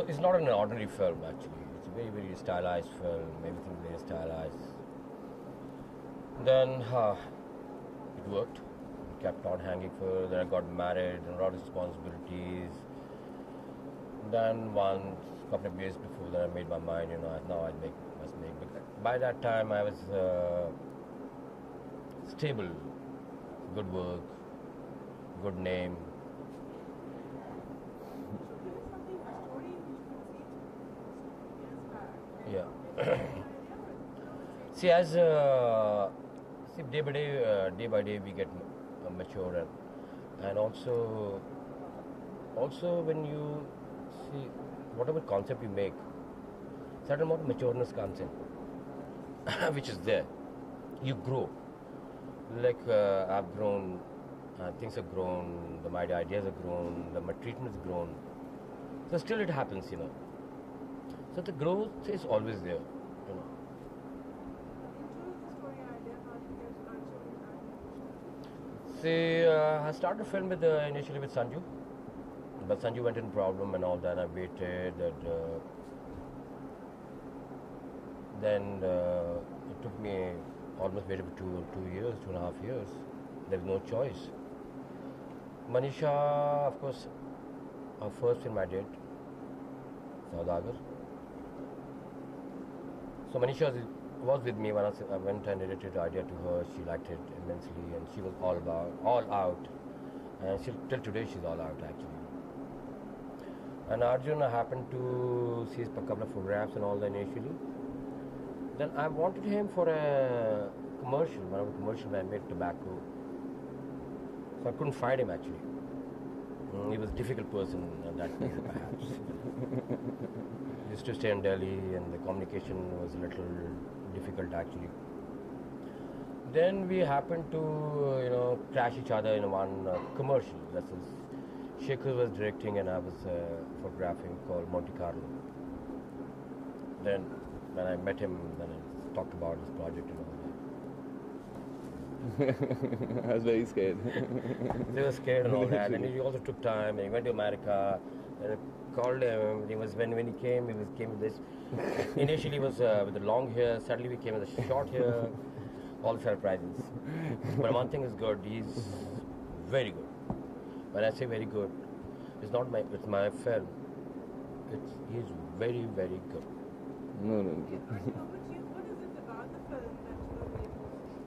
So it's not an ordinary film actually. It's a very, very stylized film. Everything very stylized. Then uh, it worked. Kept on hanging for. Then I got married. And a lot of responsibilities. Then once, a couple of years before that, I made my mind. You know, now I make must make. But by that time, I was uh, stable, good work, good name. Yeah. see, as uh, see, day by day, uh, day by day, we get uh, mature, and, and also, also when you see whatever concept you make, certain amount of matureness comes in, which is there. You grow. Like uh, I've grown, uh, things have grown, the, my ideas have grown, the, my treatment has grown. So still it happens, you know. So the growth is always there, you know. See, uh, I started film with uh, initially with Sanju, but Sanju went in problem and all that. I waited, uh, then uh, it took me almost waited for two two years, two and a half years. There was no choice. Manisha, of course, our first film I did, Saudagar. So Manisha was- with me when I uh, went and edited the idea to her. She liked it immensely, and she was all about, all out. And she, till today, she's all out actually. And Arjun, I happened to see a couple of photographs and all that initially. Then I wanted him for a commercial, one of the commercials I made tobacco. So I couldn't find him actually. Was a difficult person at that period, perhaps. Used to stay in Delhi, and the communication was a little difficult actually. Then we happened to, you know, crash each other in one uh, commercial. That was Shekhar was directing, and I was uh, photographing called Monte Carlo. Then, when I met him, then I talked about his project and all. I was very scared. They were scared and all that. And he also took time. And he went to America. And I called him. He was when when he came, he was came with this. Initially, he was uh, with the long hair. Suddenly, he came with the short hair. All the surprises. But one thing is good. He's very good. When I say very good, it's not my it's my film. It's he's very very good. no, no. What is it about the film that you were like,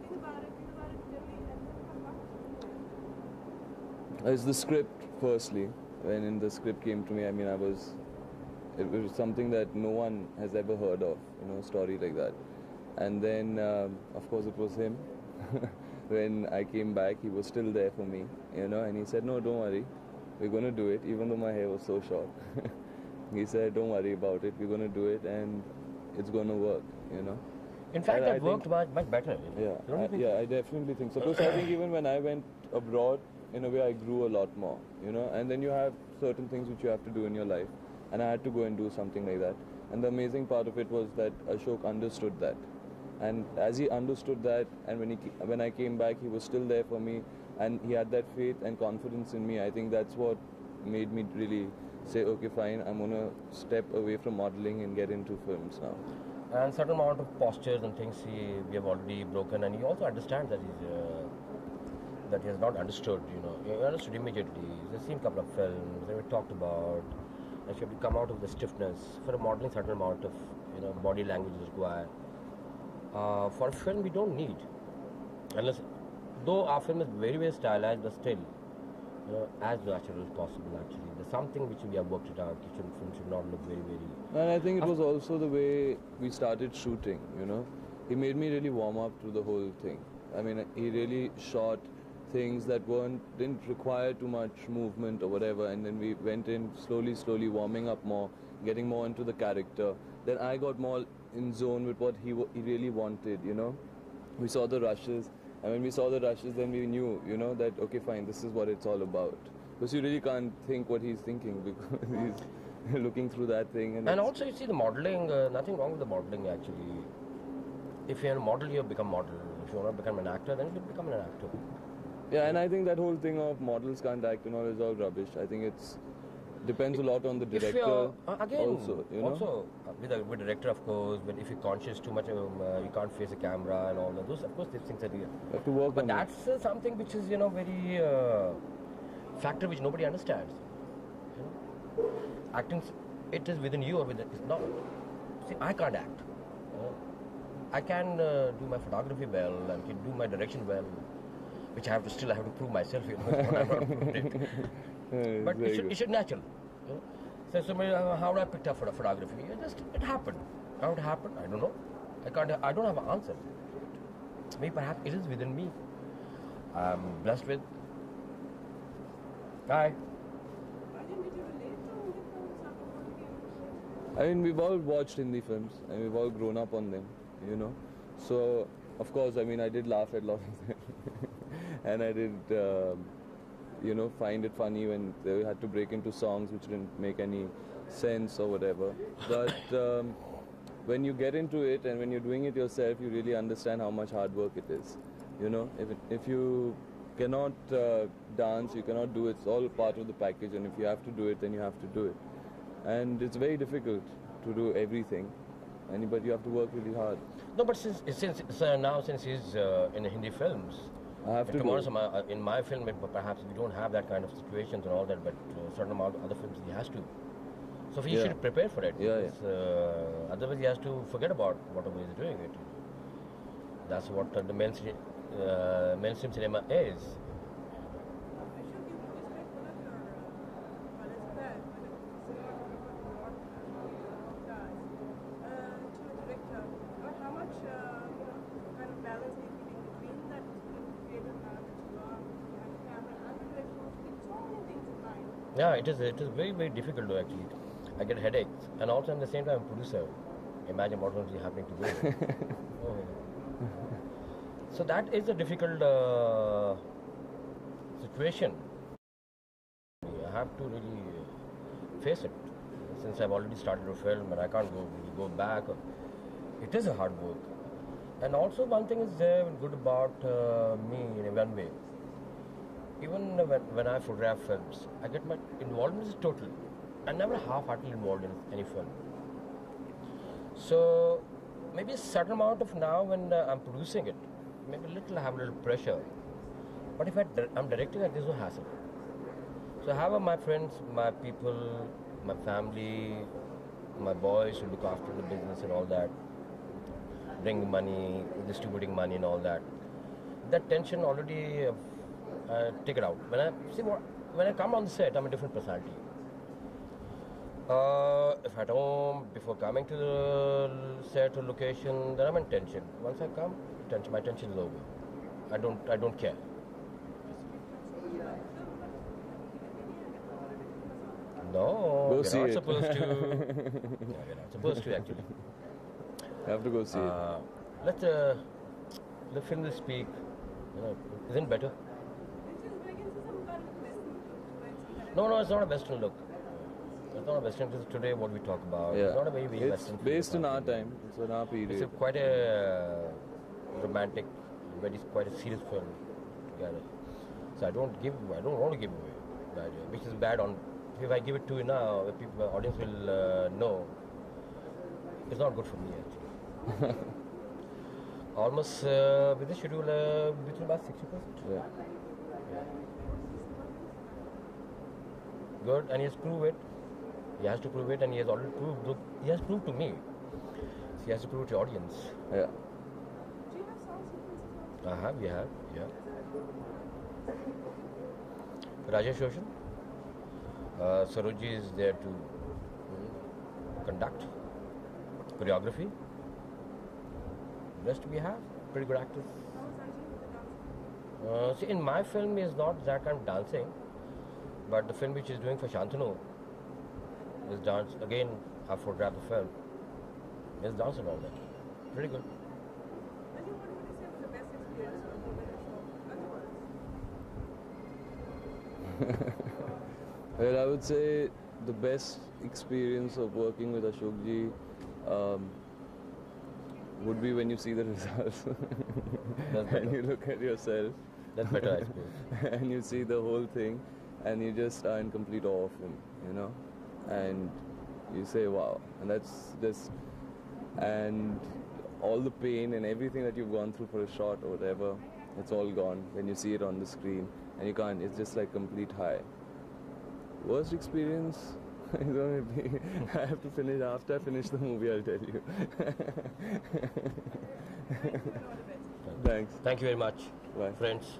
think about it, think about it clearly, and then come back to it? It's the script, firstly. When in the script came to me, I mean, I was. It was something that no one has ever heard of, you know, a story like that. And then, um, of course, it was him. when I came back, he was still there for me, you know, and he said, No, don't worry, we're going to do it, even though my hair was so short. he said, Don't worry about it, we're going to do it, and it's going to work, you know. In fact, And I worked much much better. Yeah, I, yeah, I definitely think so. Because I think even when I went abroad, in a way, I grew a lot more, you know. And then you have certain things which you have to do in your life, and I had to go and do something like that. And the amazing part of it was that Ashok understood that, and as he understood that, and when he when I came back, he was still there for me, and he had that faith and confidence in me. I think that's what made me really say, okay, fine, I'm gonna step away from modeling and get into films now. and certain amount of postures and things he, we have already broken and he also understands that he's uh, that he has not understood you know. He understood immediately. He's seen a couple of films that we talked about and should come out of the stiffness for a modeling certain amount of you know body language is required. Uh, for a film we don't need. Unless though our film is very very stylized but still you know as natural as possible actually. There's something which we have worked it out kitchen film should not look very very And I think it was also the way we started shooting, you know. He made me really warm up to the whole thing. I mean, he really shot things that weren't didn't require too much movement or whatever and then we went in slowly slowly warming up more getting more into the character then i got more in zone with what he wa- he really wanted you know we saw the rushes and when we saw the rushes then we knew you know that okay fine this is what it's all about because you really can't think what he's thinking because he's looking through that thing and, And also, you see the modeling. Uh, nothing wrong with the modeling actually. If you're a model, you become model. If you want to become an actor, then you become an actor. Yeah, and I think that whole thing of models can't act and all is all rubbish. I think it's depends a lot on the director. uh, again, also, you know. also uh, with a with director, of course, but if you're conscious too much, um, uh, you can't face a camera and all that. Those, of course, these things are real. You have to work But that's uh, something which is, you know, very uh, factor which nobody understands. You know? Acting, it is within you or within it's not. See, I can't act. you know. I can uh, do my photography well and can do my direction well, which I have to still I have to prove myself. You know, what I'm not proved it. Yeah, But very it should, good. it should natural. You know? So somebody, uh, how did I pick up for photography? It just it happened. How it happened? I don't know. I can't. I don't have an answer. Maybe perhaps it is within me. I'm blessed with. Hi. Arjun, did you relate to Hindi films after working in I mean, we've all watched Hindi films and we've all grown up on them, you know. So, of course, I mean, I did laugh at a lot of them. and I did, um you know, find it funny when they had to break into songs which didn't make any sense or whatever. But um, when you get into it and when you're doing it yourself, you really understand how much hard work it is. You know, if, if you cannot uh, dance, you cannot do it. It's all part of the package, and if you have to do it, then you have to do it and it's very difficult to do everything but you have to work really hard No, but since since so now since he's uh, in Hindi films, i have to tomorrow uh, in my film, it- perhaps we don't have that kind of situations and all that, but uh, certain amount of other films he has to. So he Yeah. should prepare for it. Yeah, yeah. Uh, otherwise, he has to forget about whatever he's doing. It. That's what the mainstream, uh, mainstream cinema is. Ashok, you described one of your uh, colleagues there, when a cinematographer not uh, does, uh, to a director. But how much, uh, you know, kind of balance do you keep in between that sort of creative uh, that you are behind the camera and the director who keep so many things in mind? Yeah, it is. It is very very difficult to actually. I get headaches, and also at the same time, I'm a producer. Imagine what be happening to me. oh. So that is a difficult uh, situation. I have to really face it. Since I've already started a film and I can't go go back, it is a hard work. And also one thing is there good about uh, me in one way. Even when, when I photograph films, I get my involvement is total. I'm never half-heartedly involved in any film. So maybe a certain amount of now when uh, I'm producing it, maybe a little I have a little pressure. But if I I'm directing it, there's no hassle. So I have my friends, my people, my family, my boys who look after the business and all that, bring money, distributing money and all that. That tension already uh, uh, take it out. When I see what when I come on the set, I'm a different personality. Uh, if at home, before coming to the set or location, then I'm in tension. Once I come, tension, my tension is over. I don't, I don't care. No, Go see not it. supposed to. yeah, we're not supposed to actually. I have to go see it Uh, let the the film speak. You know, isn't better? Which is, I can see some kind of western look to it, some kind of- No, no, it's not a Western look. It's not a Western. Is today what we talk about. yeah It's not a very, very it's Western. based in our time it's in our It's a, quite a uh, romantic, very quite a serious film together. So I don't give, I don't want to give away the idea, which is bad. On if I give it to you now, the people, audience will uh, know. It's not good for me actually. Almost uh, with the schedule, uh, between about sixty percent. yeah Good, and he has proved it. He has to prove it, and he has already proved. Look, he has proved to me. He has to prove to audience. yeah Do you have sound sequences also? I have, we have, yeah. Rajesh Roshan. Uh, Saroji is there to mm, conduct choreography. Rest we have pretty good actors. How is Arjun with the dancing? Uh, see, in my film is not that kind of dancing, but the film which is doing for Shantanu is dance. Again, I photographed the film. Is dance and all that. Pretty good. Arjun, what would you say was the best experience working with Ashok? Otherwise, well i would say the best experience of working with ashok ji um, would be when you see the results That's and better. you look at yourself That's better, I suppose. and you see the whole thing and you just are in complete awe of him, you know, and you say, wow, and that's just, and all the pain and everything that you've gone through for a shot or whatever, it's all gone when you see it on the screen, and you can't. It's just like complete high. Worst experience. I don't know, I have to finish after I finish the movie. I'll tell you. Thank you and all the best. Thanks. Thank you very much, Bye. friends.